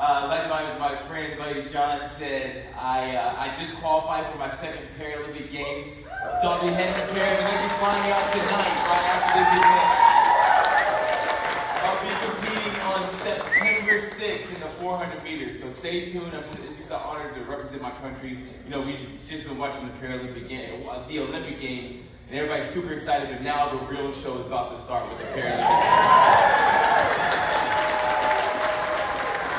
Uh, like my, my friend Buddy John said, I uh, I just qualified for my second Paralympic Games. So I'll be heading to Paris. I'm going be flying out tonight, right after this event. I'll be competing on September 6th in the 400 meters. So stay tuned. I'm, it's just an honor to represent my country. You know, we've just been watching the Paralympic game, the Olympic Games, and everybody's super excited. But now the real show is about to start with the Paralympic Games.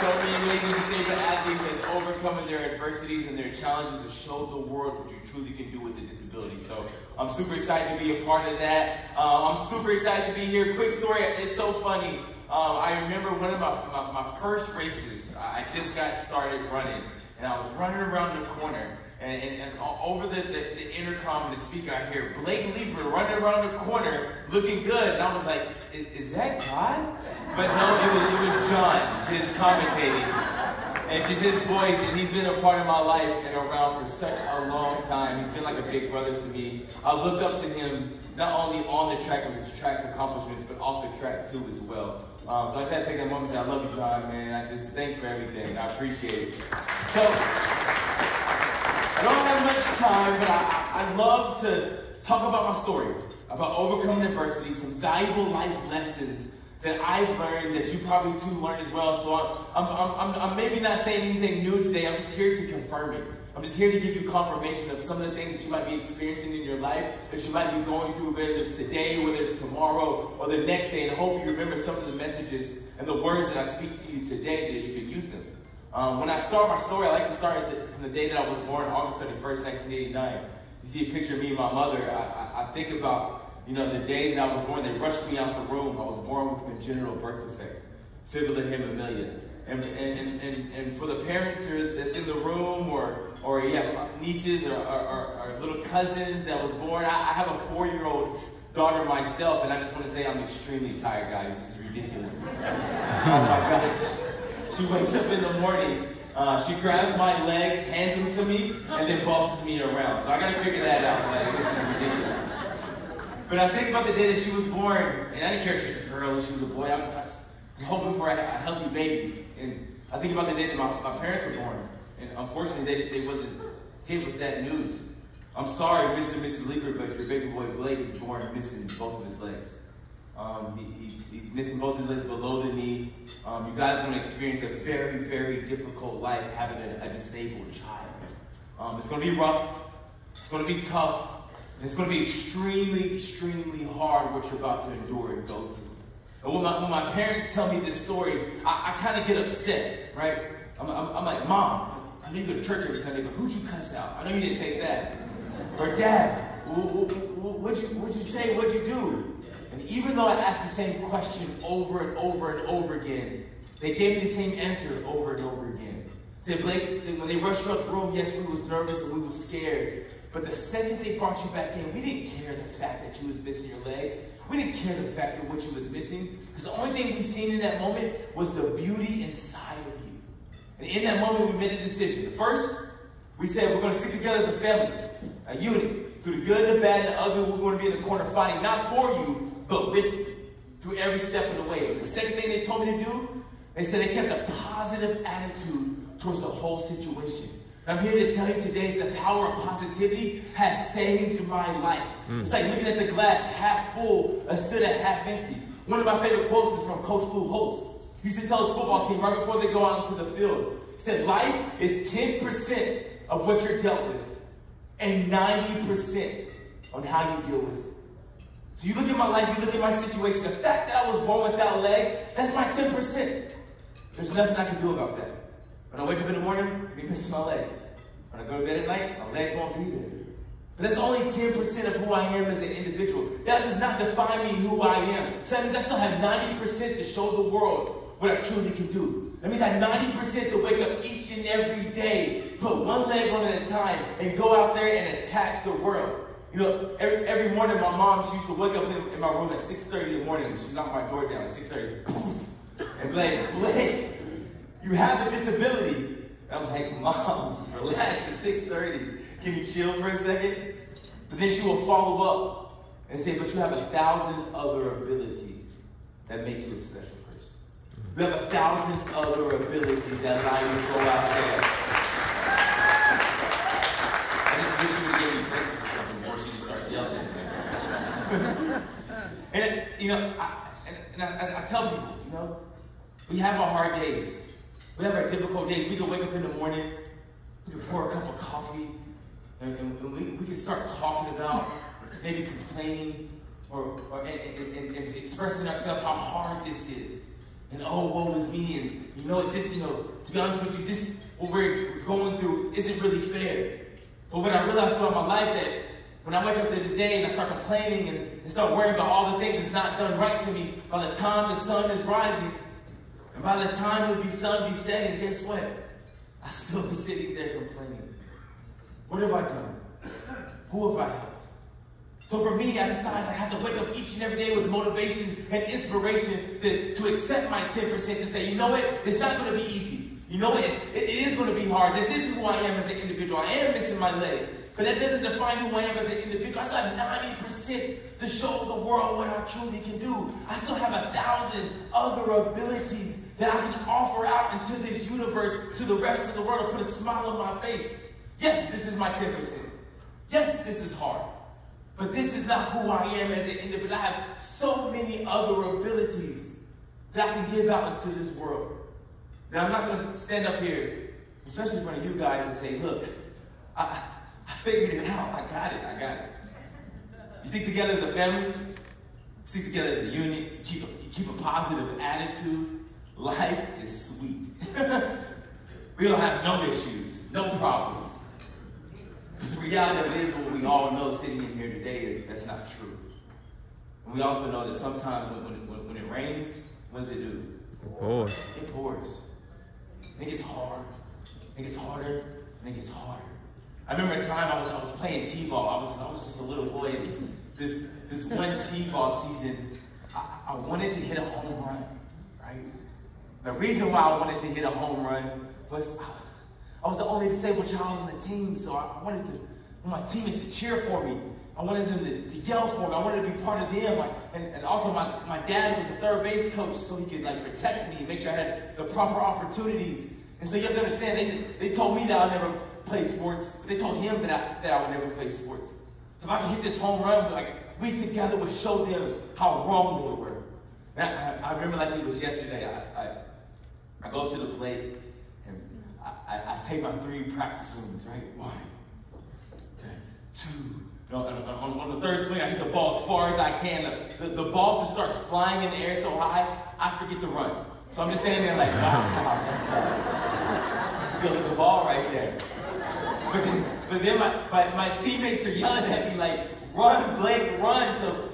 So many amazing disabled athletes that's overcoming their adversities and their challenges to show the world what you truly can do with a disability. So I'm super excited to be a part of that. Uh, I'm super excited to be here. Quick story, it's so funny. Um, I remember one of my, my, my first races, I just got started running and I was running around the corner and, and, and over the, the, the intercom and the speaker I hear Blake Leeper running around the corner looking good and I was like, is, is that God? But no, it was, it was John just commentating. And just his voice, and he's been a part of my life and around for such a long time. He's been like a big brother to me. I've looked up to him not only on the track of his track accomplishments, but off the track too as well. Um, so I just had to take that moment and say, I love you, John, man. I just, thanks for everything. I appreciate it. So, I don't have much time, but I, I love to talk about my story, about overcoming adversity, some valuable life lessons that I've learned that you probably too learned as well. So I'm, I'm, I'm, I'm, maybe not saying anything new today. I'm just here to confirm it. I'm just here to give you confirmation of some of the things that you might be experiencing in your life, that you might be going through, whether it's today, whether it's tomorrow, or the next day. And hope you remember some of the messages and the words that I speak to you today that you can use them. Um, when I start my story, I like to start the, from the day that I was born, August 31st, 1989. You see a picture of me and my mother. I, I, I think about you know, the day that I was born, they rushed me out the room. I was born with congenital birth defect, fibula hemimelia. And, and, and, and for the parents that's in the room, or, or you have nieces or, or, or little cousins that was born, I, I have a four-year-old daughter myself, and I just want to say I'm extremely tired, guys. This is ridiculous. oh my gosh. She wakes up in the morning, uh, she grabs my legs, hands them to me, and then bosses me around. So I gotta figure that out. Like, this is ridiculous. But I think about the day that she was born, and I didn't care if she was a girl or she was a boy. I was, I was hoping for a, a, healthy baby. And I think about the day that my, my parents were born. And unfortunately, they, they wasn't hit with that news. I'm sorry, Mr. and Mrs. Leeper, but your baby boy Blake is born missing both of his legs. Um, he, he's, he's, missing both his legs below the knee. Um, you guys are going to experience a very, very difficult life having a, a disabled child. Um, it's going to be rough. It's going to be tough. It's going to be extremely, extremely hard what you're about to endure and go through. And when my, when my parents tell me this story, I, I kind of get upset, right? I'm, I'm, I'm, like, Mom, I know you go to church every Sunday, but who'd you cuss out? I know you didn't take that. Or Dad, what'd you, what'd you say? What'd you do? And even though I asked the same question over and over and over again, they gave me the same answer over and over again. Said, Blake, when they rushed you out the room, yes, we was nervous and we was scared. But the second they brought you back in, we didn't care the fact that you was missing your legs. We didn't care the fact of what you was missing. Because the only thing we seen in that moment was the beauty inside of you. And in that moment, we made a decision. First, we said we're going to stick together as a family, a unit. Through the good, the bad, and the ugly, we're going to be in the corner fighting, not for you, but with you, through every step of the way. And the second thing they told me to do, they said they kept a positive attitude towards the whole situation. I'm here to tell you today the power of positivity has saved my life. Mm. It's like looking at the glass half full instead of half empty. One of my favorite quotes is from Coach Lou Holtz. He used to tell his football team right before they go out into the field. He said, life is 10% of what you're dealt with and 90% on how you deal with it. So you look at my life, you look at my situation, the fact that I was born without legs, that's my 10%. There's nothing I can do about that. When I wake up in the morning, I miss my legs. When I go to bed at night, my legs won't be there. But that's only 10% of who I am as an individual. That does not define me who I am. So that means I still have 90% to show the world what I truly can do. That means I have 90% to wake up each and every day, put one leg on at a time, and go out there and attack the world. You know, every, every morning my mom, she used to wake up in, in my room at 6.30 in the morning. She'd knock my door down at 6.30. And Blake, Blake, you have a disability. And I'm like, Mom, relax, it's 6.30. Can you chill for a second? But then she will follow up and say, but you have a thousand other abilities that make you a special person. You have a thousand other abilities that allow you to go out there. I just wish you would give me breakfast or something before she just starts yelling at me. and, you know, I, and, and I, I tell people, you know, we have our hard days. We have our difficult days. We can wake up in the morning, we can pour a cup of coffee, and, and we, we can start talking about maybe complaining or, or and, and, and expressing ourselves how hard this is. And oh, woe is me. And you know, this, you know, to be honest with you, this what we're going through isn't really fair. But what I realized throughout my life that when I wake up in the day and I start complaining and, and start worrying about all the things that's not done right to me, by the time the sun is rising, and by the time be sun be setting, guess what? I still be sitting there complaining. What have I done? Who have I helped? So for me, I decided I had to wake up each and every day with motivation and inspiration to, to accept my 10% to say, you know what? It's not going to be easy. You know what? It's, it, it is going to be hard. This isn't who I am as an individual. I am missing my legs. But that doesn't define who I am as an individual. I still have 90% to show the world what I truly can do. I still have a thousand other abilities that I can offer out into this universe to the rest of the world, put a smile on my face. Yes, this is my 10%. Yes, this is hard. But this is not who I am as an individual. I have so many other abilities that I can give out into this world. Now, I'm not going to stand up here, especially in front of you guys, and say, look, I figured it out. I got it. I got it. You stick together as a family, stick together as a unit, keep a, keep a positive attitude. Life is sweet. we don't have no issues, no problems. But the reality of it is what we all know sitting in here today is that's not true. And we also know that sometimes when, when, when it rains, what does it do? It pours. It pours. It gets hard. It gets harder. It gets harder. I remember a time I was I was playing T-ball. I was I was just a little boy. This this one T-ball season, I, I wanted to hit a home run, right? The reason why I wanted to hit a home run was I, I was the only disabled child on the team, so I, I wanted to my teammates to cheer for me. I wanted them to, to yell for me. I wanted to be part of them. Like, and, and also my, my dad was a third base coach, so he could like protect me, make sure I had the proper opportunities. And so you have to understand, they, they told me that I'd never play sports, but they told him that I, that I would never play sports. So if I could hit this home run, like we together would show them how wrong they were. And I, I, remember like it was yesterday. I, I, I go up to the plate and I, I, take my three practice swings, right? One, two. On, on, on, the third swing, I hit the ball as far as I can. The, the, the ball just starts flying in the air so high, I forget to run. So I'm just standing there like, wow, that's, that's a good looking ball right there. But then, my, my, my teammates are yelling at me like, run, Blake, run. So